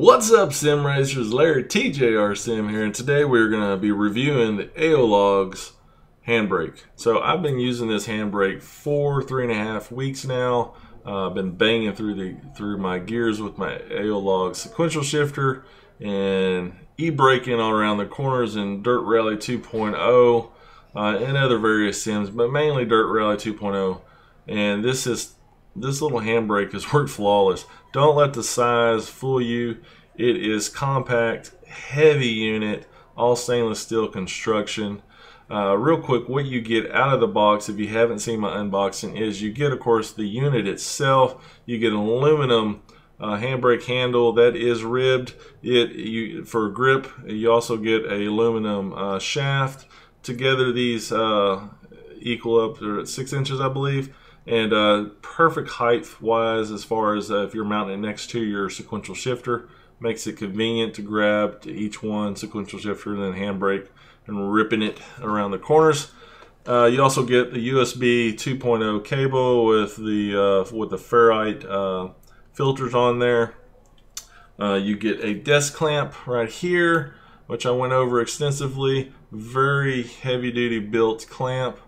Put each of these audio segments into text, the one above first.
What's up Sim Racers, Larry TJR Sim here and today we're going to be reviewing the Aiologs handbrake. So I've been using this handbrake for three and a half weeks now. Uh, I've been banging through the through my gears with my Aiolog sequential shifter and e-braking all around the corners in Dirt Rally 2.0 uh, and other various sims, but mainly Dirt Rally 2.0. And this is this little handbrake has worked flawless. Don't let the size fool you. It is compact, heavy unit, all stainless steel construction. Uh, real quick, what you get out of the box, if you haven't seen my unboxing, is you get, of course, the unit itself. You get an aluminum uh, handbrake handle that is ribbed. It you for grip. You also get a aluminum uh, shaft. Together, these uh, equal up to six inches, I believe and uh, perfect height wise as far as uh, if you're mounting it next to your sequential shifter makes it convenient to grab to each one sequential shifter and then handbrake and ripping it around the corners. Uh, you also get the USB 2.0 cable with the uh, with the ferrite uh, filters on there. Uh, you get a desk clamp right here which I went over extensively. Very heavy duty built clamp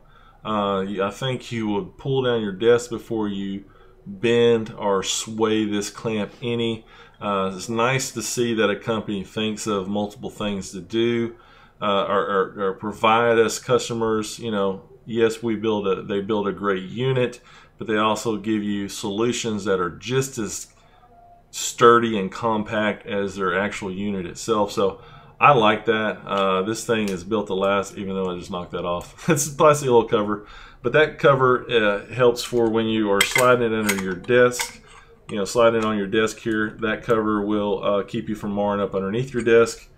uh, I think you would pull down your desk before you bend or sway this clamp any. Uh, it's nice to see that a company thinks of multiple things to do uh, or, or, or, provide us customers. You know, yes, we build a they build a great unit, but they also give you solutions that are just as sturdy and compact as their actual unit itself. So I like that. Uh, this thing is built to last, even though I just knocked that off. it's a plastic little cover, but that cover uh, helps for when you are sliding it under your desk. You know, sliding on your desk here, that cover will uh, keep you from marring up underneath your desk.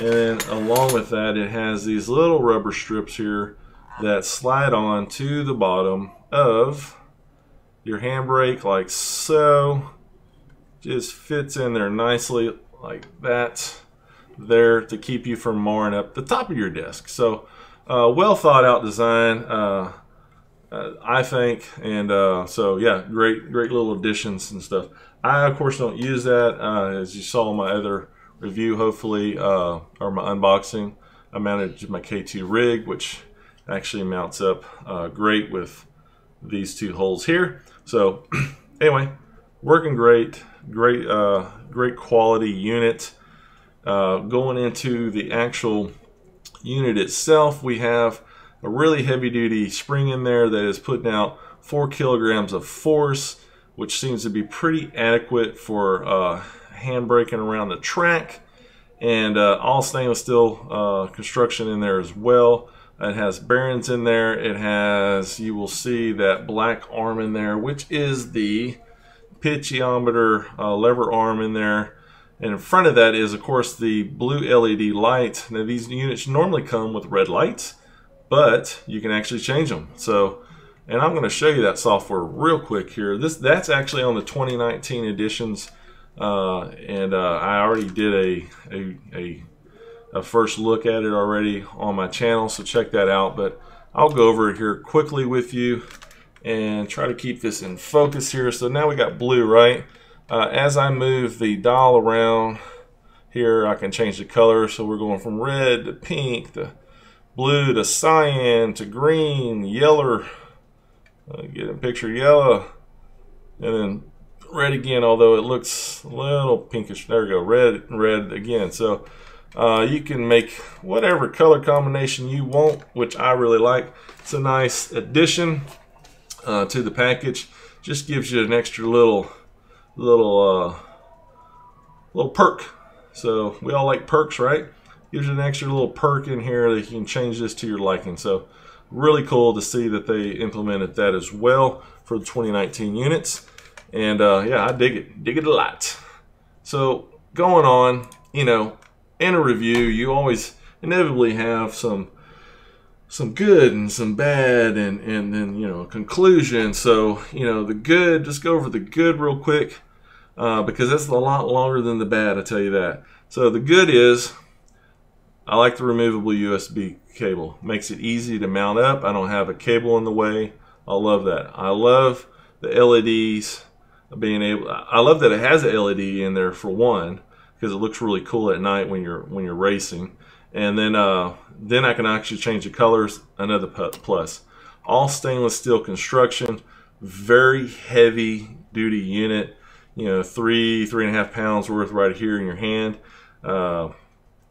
And along with that, it has these little rubber strips here that slide on to the bottom of your handbrake like so. Just fits in there nicely like that there to keep you from marring up the top of your desk. So uh, well thought out design, uh, uh, I think. And uh, so yeah, great, great little additions and stuff. I of course don't use that uh, as you saw in my other review, hopefully, uh, or my unboxing. I mounted my K2 rig, which actually mounts up great with these two holes here. So anyway, working great, great, great quality unit. Uh, going into the actual unit itself, we have a really heavy duty spring in there that is putting out four kilograms of force, which seems to be pretty adequate for uh, hand braking around the track. And uh, all stainless steel uh, construction in there as well. It has bearings in there. It has, you will see that black arm in there, which is the potentiometer uh, lever arm in there and in front of that is, of course, the blue LED light. Now, these units normally come with red lights, but you can actually change them. So, and I'm going to show you that software real quick here. This That's actually on the 2019 editions, uh, and uh, I already did a, a, a, a first look at it already on my channel, so check that out. But I'll go over here quickly with you and try to keep this in focus here. So now we got blue, right? Uh, as I move the dial around here, I can change the color. So we're going from red to pink to blue to cyan to green, yellow, uh, get a picture yellow, and then red again, although it looks a little pinkish. There we go, red, red again. So uh, you can make whatever color combination you want, which I really like. It's a nice addition uh, to the package. Just gives you an extra little little uh, little perk. So we all like perks, right? Gives you an extra little perk in here that you can change this to your liking. So really cool to see that they implemented that as well for the 2019 units. And uh, yeah, I dig it, dig it a lot. So going on, you know, in a review, you always inevitably have some some good and some bad and and then you know a conclusion so you know the good just go over the good real quick uh, because that's a lot longer than the bad, I tell you that. So the good is, I like the removable USB cable. Makes it easy to mount up. I don't have a cable in the way. I love that. I love the LEDs being able, I love that it has an LED in there for one. because it looks really cool at night when you're when you're racing. And then uh, then I can actually change the colors. Another plus. All stainless steel construction, very heavy duty unit. You know, three three and a half pounds worth right here in your hand. Uh,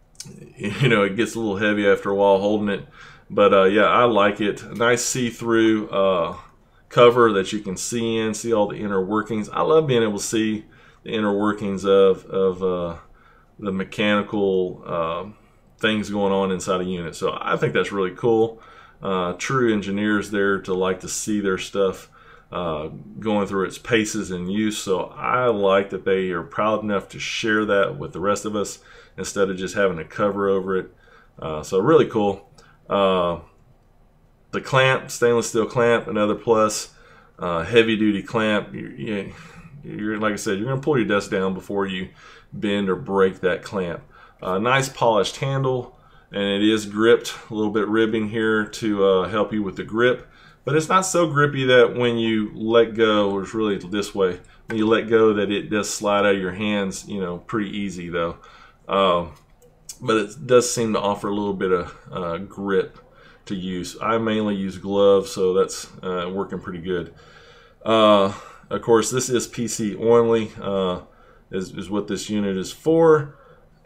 you know, it gets a little heavy after a while holding it. But uh, yeah, I like it. Nice see-through uh, cover that you can see in, see all the inner workings. I love being able to see the inner workings of, of uh, the mechanical uh, things going on inside a unit. So I think that's really cool. Uh, true engineers there to like to see their stuff uh, going through its paces and use. So I like that they are proud enough to share that with the rest of us instead of just having a cover over it. Uh, so really cool. Uh, the clamp, stainless steel clamp, another plus. Uh, heavy duty clamp. You're, you're, like I said, you're going to pull your desk down before you bend or break that clamp. Uh, nice polished handle, and it is gripped. A little bit ribbing here to help you with the grip. But it's not so grippy that when you let go, or it's really this way, when you let go that it does slide out of your hands, you know, pretty easy though. Um, but it does seem to offer a little bit of uh, grip to use. I mainly use gloves, so that's uh, working pretty good. Uh, of course, this is PC only, uh, is, is what this unit is for.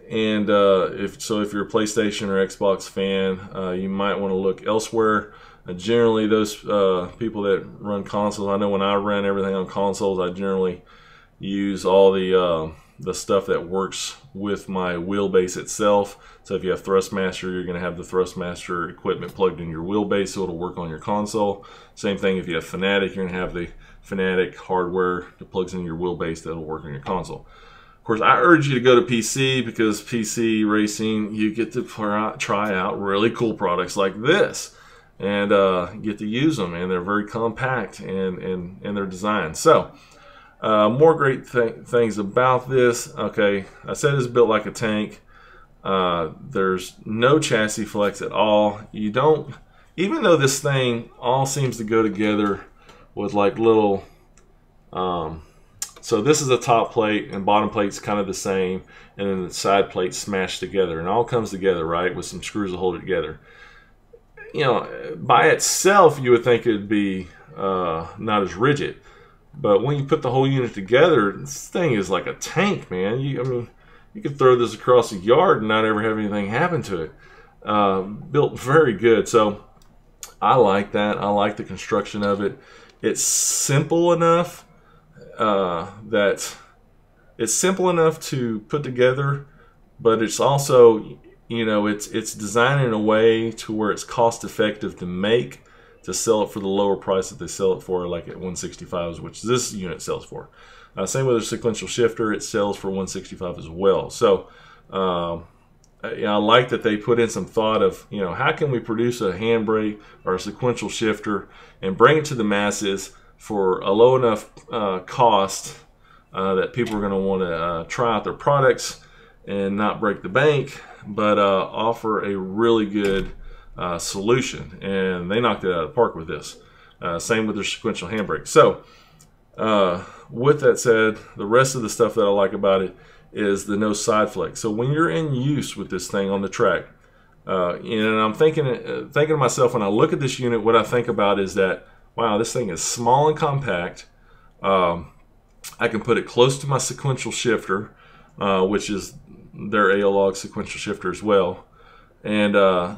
And uh, if so, if you're a PlayStation or Xbox fan, uh, you might want to look elsewhere. Uh, generally, those uh, people that run consoles, I know when I run everything on consoles, I generally use all the uh, the stuff that works with my wheelbase itself. So if you have Thrustmaster, you're going to have the Thrustmaster equipment plugged in your wheelbase, so it'll work on your console. Same thing if you have Fanatec, you're going to have the Fanatec hardware that plugs in your wheelbase that'll work on your console. Of course, I urge you to go to PC because PC racing, you get to try out really cool products like this and uh, get to use them. And they're very compact and, and, and they're designed. So, uh, more great th things about this. Okay, I said it's built like a tank. Uh, there's no chassis flex at all. You don't, even though this thing all seems to go together with like little um, so this is the top plate and bottom plate's kind of the same, and then the side plate smashed together, and all comes together, right, with some screws to hold it together. You know, by itself, you would think it'd be uh, not as rigid, but when you put the whole unit together, this thing is like a tank, man. You, I mean, you could throw this across the yard and not ever have anything happen to it. Uh, built very good, so I like that. I like the construction of it. It's simple enough uh, that it's simple enough to put together, but it's also you know it's it's designed in a way to where it's cost effective to make to sell it for the lower price that they sell it for, like at 165, which this unit sells for. Uh, same with the sequential shifter, it sells for 165 as well. So um, I, I like that they put in some thought of, you know, how can we produce a handbrake or a sequential shifter and bring it to the masses for a low enough uh, cost uh, that people are going to want to uh, try out their products and not break the bank, but uh, offer a really good uh, solution. And they knocked it out of the park with this. Uh, same with their sequential handbrake. So, with that said, the rest of the stuff that I like about it is the no side flex. So when you're in use with this thing on the track, uh, and I'm thinking uh, thinking to myself when I look at this unit, what I think about is that wow, this thing is small and compact. Um, I can put it close to my sequential shifter, uh, which is their Aiolog sequential shifter as well. And uh,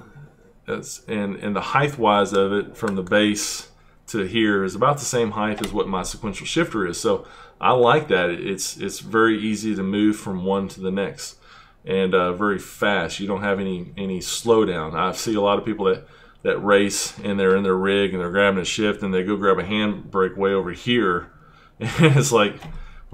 and, and the height wise of it from the base to here is about the same height as what my sequential shifter is. So I like that. It's, it's very easy to move from one to the next and uh, very fast. You don't have any, any slowdown. I see a lot of people that that race and they're in their rig and they're grabbing a shift and they go grab a handbrake way over here and it's like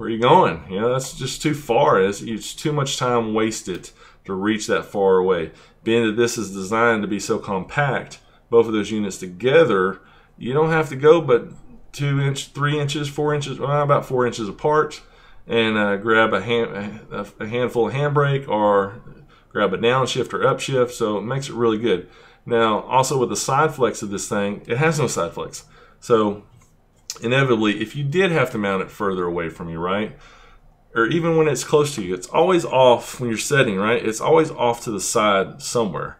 where are you going? You know that's just too far. It's, it's too much time wasted to reach that far away. Being that this is designed to be so compact both of those units together you don't have to go but two inch three inches four inches well, about four inches apart and uh, grab a, hand, a handful of handbrake or grab a downshift or upshift. So it makes it really good. Now, also with the side flex of this thing, it has no side flex. So inevitably, if you did have to mount it further away from you, right? or even when it's close to you, it's always off when you're setting, right? It's always off to the side somewhere.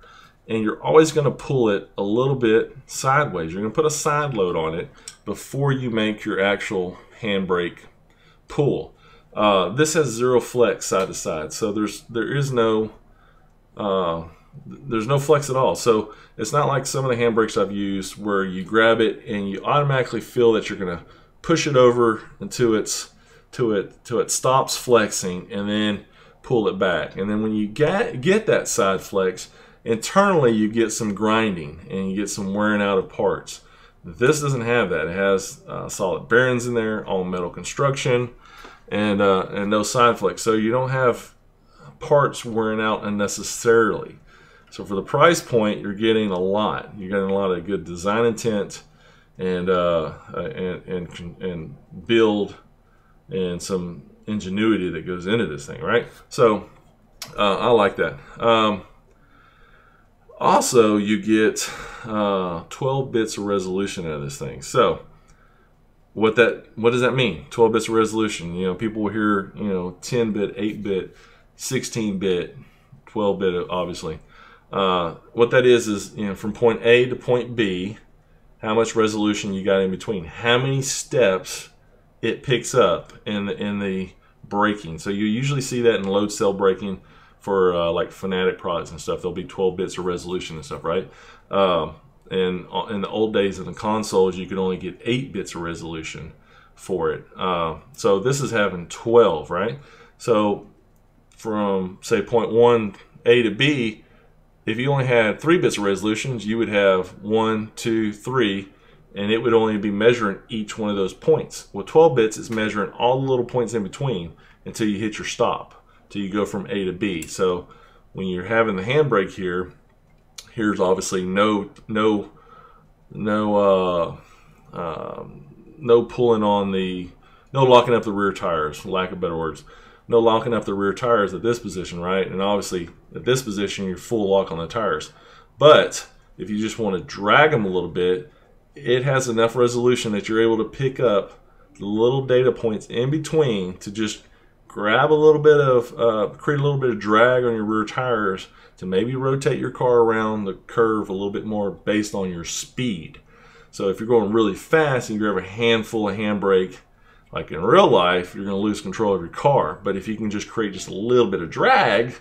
And you're always going to pull it a little bit sideways. You're going to put a side load on it before you make your actual handbrake pull. Uh, this has zero flex side to side, so there's there is no uh, there's no flex at all. So it's not like some of the handbrakes I've used where you grab it and you automatically feel that you're going to push it over until it's to it till it stops flexing and then pull it back. And then when you get get that side flex, internally you get some grinding and you get some wearing out of parts. This doesn't have that. It has uh, solid bearings in there, all metal construction, and uh, and no side flex. So you don't have parts wearing out unnecessarily. So for the price point, you're getting a lot. You're getting a lot of good design intent and uh, and, and and build and some ingenuity that goes into this thing, right? So uh, I like that. Um, also, you get uh, 12 bits of resolution out of this thing. So what that what does that mean? 12 bits of resolution. You know, people will hear you know 10 bit, 8 bit, 16 bit, 12 bit, obviously. Uh, what that is is you know from point A to point B, how much resolution you got in between, how many steps it picks up in the, in the braking. So you usually see that in load cell braking for uh, like Fanatec products and stuff. There'll be 12 bits of resolution and stuff, right? Um, and uh, in the old days in the consoles, you could only get 8 bits of resolution for it. Uh, so this is having 12, right? So from say point 1 A to B, if you only had 3 bits of resolutions, you would have one, two, three and it would only be measuring each one of those points. With 12 bits, it's measuring all the little points in between until you hit your stop, until you go from A to B. So when you're having the handbrake here, here's obviously no no no uh, um, no pulling on the no locking up the rear tires, lack of better words. No locking up the rear tires at this position, right? And obviously at this position, you're full lock on the tires. But if you just want to drag them a little bit, it has enough resolution that you're able to pick up little data points in between to just grab a little bit of, uh, create a little bit of drag on your rear tires to maybe rotate your car around the curve a little bit more based on your speed. So if you're going really fast and you grab a handful of handbrake, like in real life, you're going to lose control of your car. But if you can just create just a little bit of drag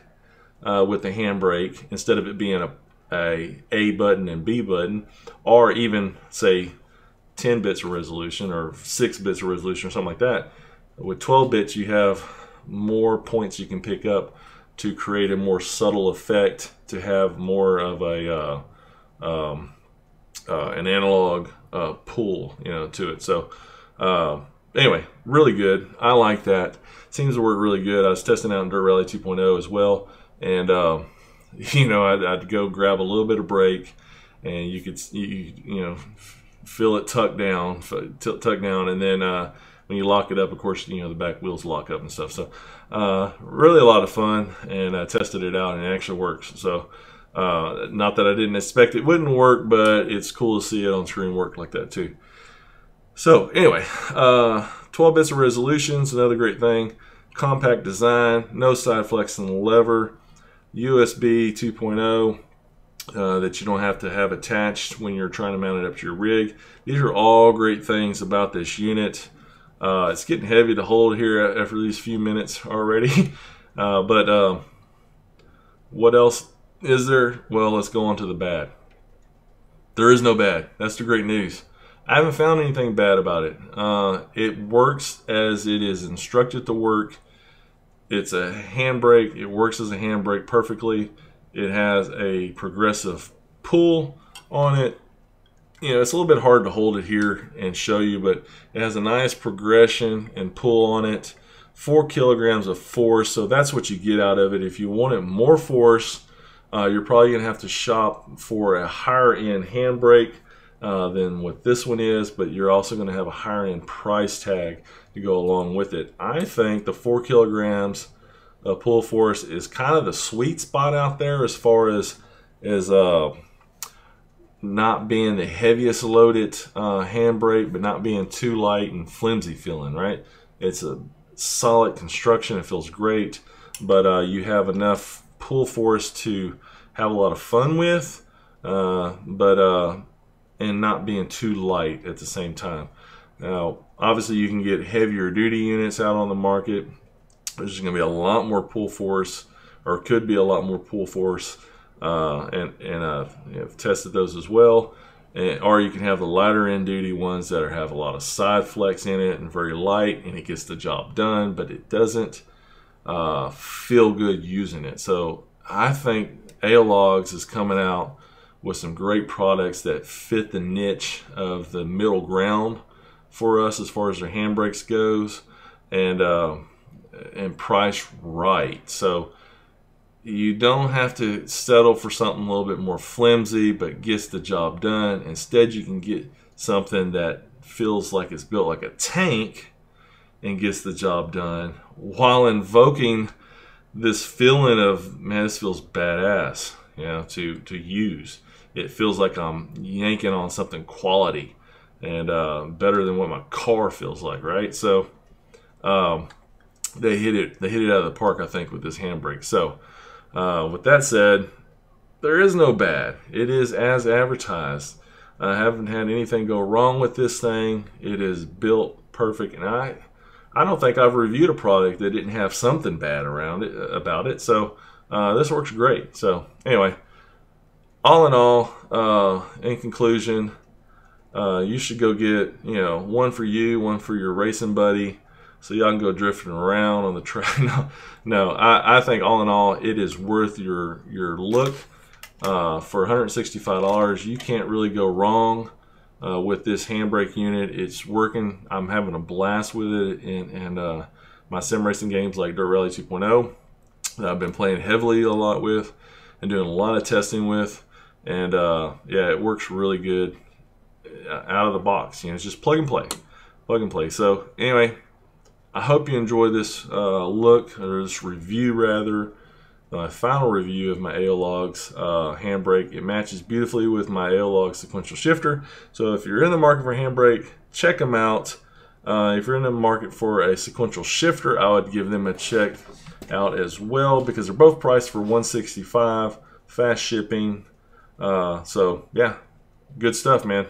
uh, with the handbrake instead of it being a a A button and B button, or even say 10 bits of resolution or 6 bits of resolution or something like that. With 12 bits, you have more points you can pick up to create a more subtle effect, to have more of a uh, um, uh, an analog uh, pull, you know, to it. So uh, anyway, really good. I like that. Seems to work really good. I was testing out in Dirt Rally 2.0 as well, and uh, you know, I'd, I'd, go grab a little bit of brake, and you could, you, you know, feel it tuck down, tuck down, and then uh, when you lock it up, of course, you know, the back wheels lock up and stuff. So, uh, really a lot of fun, and I tested it out, and it actually works. So, uh, not that I didn't expect it wouldn't work, but it's cool to see it on screen work like that too. So, anyway, uh, 12 bits of resolutions, another great thing. Compact design, no side flexing lever. USB 2.0 uh, that you don't have to have attached when you're trying to mount it up to your rig. These are all great things about this unit. Uh, it's getting heavy to hold here after these few minutes already. Uh, but uh, what else is there? Well, let's go on to the bad. There is no bad. That's the great news. I haven't found anything bad about it. Uh, it works as it is instructed to work. It's a handbrake. It works as a handbrake perfectly. It has a progressive pull on it. You know, it's a little bit hard to hold it here and show you, but it has a nice progression and pull on it. Four kilograms of force, so that's what you get out of it. If you wanted more force, uh, you're probably going to have to shop for a higher end handbrake uh, than what this one is, but you're also going to have a higher end price tag to go along with it. I think the four kilograms of pull force is kind of the sweet spot out there as far as as uh, not being the heaviest loaded uh, handbrake, but not being too light and flimsy feeling. Right? It's a solid construction. It feels great, but uh, you have enough pull force to have a lot of fun with, uh, but uh, and not being too light at the same time. Now, obviously, you can get heavier duty units out on the market. There's going to be a lot more pull force, or could be a lot more pull force, uh, and and uh, I've tested those as well. And, or you can have the lighter end duty ones that are, have a lot of side flex in it and very light, and it gets the job done, but it doesn't uh, feel good using it. So I think Aiologs is coming out with some great products that fit the niche of the middle ground for us as far as their handbrakes goes, and uh, and price right. So you don't have to settle for something a little bit more flimsy but gets the job done. Instead, you can get something that feels like it's built like a tank and gets the job done while invoking this feeling of man this feels badass you know to to use it feels like i'm yanking on something quality and uh, better than what my car feels like right so um, they hit it they hit it out of the park i think with this handbrake so uh, with that said, there is no bad. It is as advertised. I haven't had anything go wrong with this thing. It is built perfect, and I, I don't think I've reviewed a product that didn't have something bad around it about it. So uh, this works great. So anyway, all in all, uh, in conclusion, uh, you should go get you know one for you, one for your racing buddy so y'all can go drifting around on the track. no, no I, I think all in all, it is worth your your look. Uh, for $165, you can't really go wrong uh, with this handbrake unit. It's working. I'm having a blast with it, and, and uh, my sim racing games like Dirt Rally 2.0 that I've been playing heavily a lot with and doing a lot of testing with. And uh, yeah, it works really good uh, out of the box. You know, it's just plug and play, plug and play. So anyway, I hope you enjoy this uh, look, or this review rather, my final review of my Aiologs uh, handbrake. It matches beautifully with my Aiolog sequential shifter. So if you're in the market for handbrake, check them out. Uh, if you're in the market for a sequential shifter, I would give them a check out as well because they're both priced for 165 fast shipping. Uh, so yeah, good stuff, man.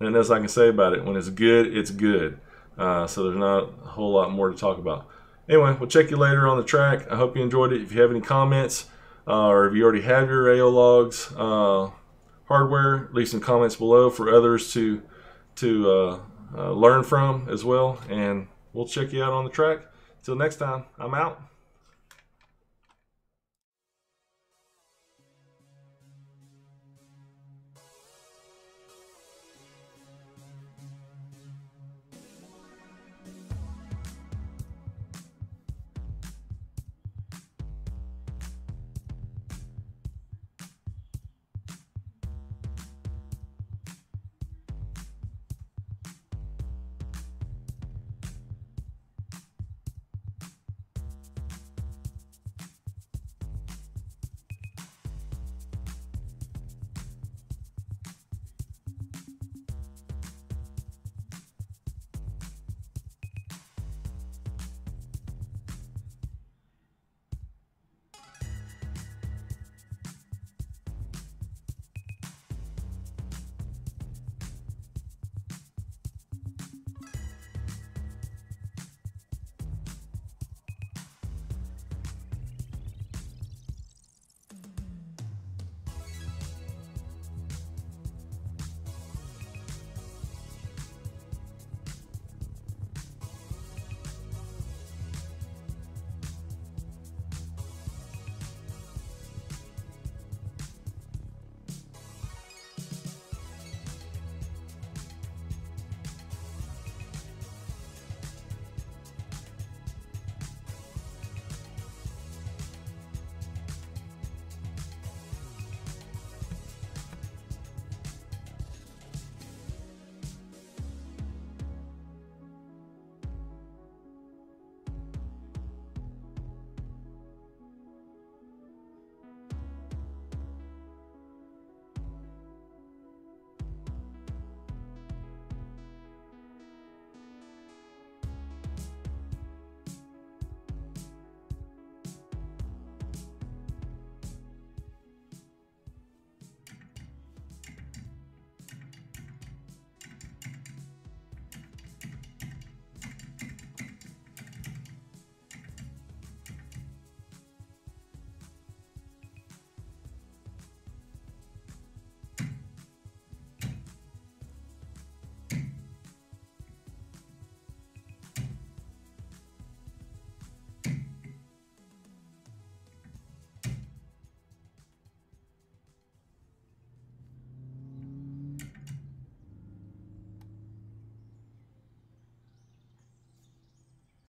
And as I can say about it, when it's good, it's good. Uh, so there's not a whole lot more to talk about. Anyway, we'll check you later on the track. I hope you enjoyed it. If you have any comments, uh, or if you already have your Aiologs uh, hardware, leave some comments below for others to to uh, uh, learn from as well. And we'll check you out on the track. Until next time, I'm out.